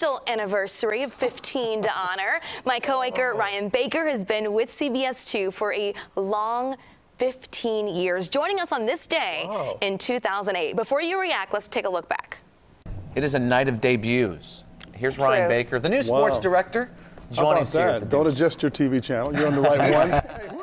crystal anniversary of 15 to honor. My co-anchor Ryan Baker has been with CBS2 for a long 15 years, joining us on this day Wow. in 2008. Before you react, let's take a look back. It is a night of debuts. Here's Ryan Baker, the new sports Wow. director, How joining us here. at the Don't Deuce. adjust your TV channel. You're on the right one.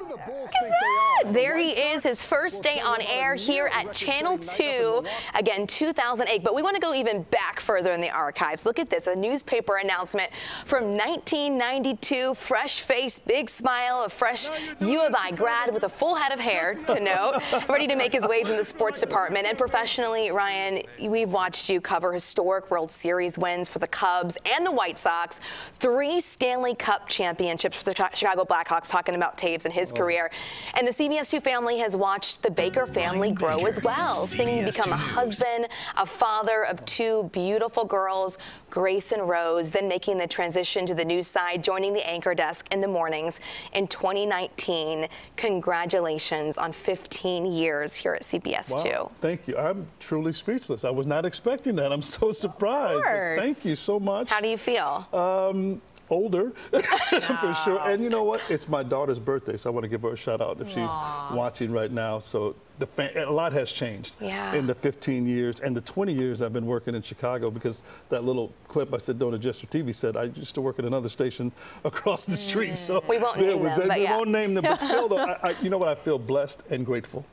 There he is, his first day on air here at Channel 2, again, 2008. But we want to go even back further in the archives. Look at this, a newspaper announcement from 1992, fresh face, big smile, a fresh U of I grad with a full head of hair, to note, ready to make his waves in the sports department. And professionally, Ryan, we've watched you cover historic World Series wins for the Cubs and the White Sox, three Stanley Cup championships for the Chicago Blackhawks, talking about Toews and his oh. career. And the CBS2 family has watched the Baker family grow as well, seeing you become a husband, a father of two beautiful girls, Grace and Rose, then making the transition to the news side, joining the anchor desk in the mornings in 2019. Congratulations on 15 years here at CBS2. Wow, thank you. I'm truly speechless. I was not expecting that. I'm so surprised. But. Thank you so much. How do you feel? Um, older, for sure. And you know what? It's my daughter's birthday, so I want to give her a shout out if she's watching right now. So the fa- a lot has changed Yeah. in the 15 years and the 20 years I've been working in Chicago. Because that little clip I said, "Don't adjust your TV," said I used to work at another station across the street. So We won't name them, that- yeah. won't name them, but still, though, I, I, you know what? I feel blessed and grateful,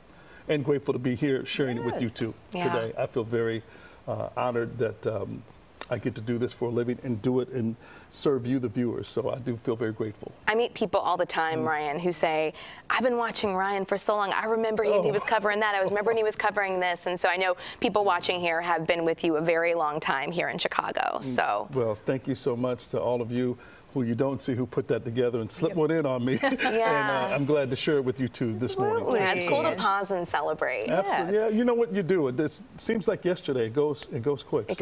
and grateful to be here sharing it with you two Yeah. today. I feel very uh, honored that um, I get to do this for a living and do it and serve you, the viewers. So I do feel very grateful. I meet people all the time, Mm. Ryan, who say, I've been watching Ryan for so long. I remember he, he was Oh. covering that. I was remembering he was covering this. And so I know people watching here have been with you a very long time here in Mm. Chicago. So Well, thank you so much to all of you who you don't see who put that together and slipped one in on me. and Yeah. uh, I'm glad to share it with you too this morning. Yeah, it's cool to pause and celebrate. Absolutely. Yeah, you know what you do. It seems like yesterday. It goes it goes quick. It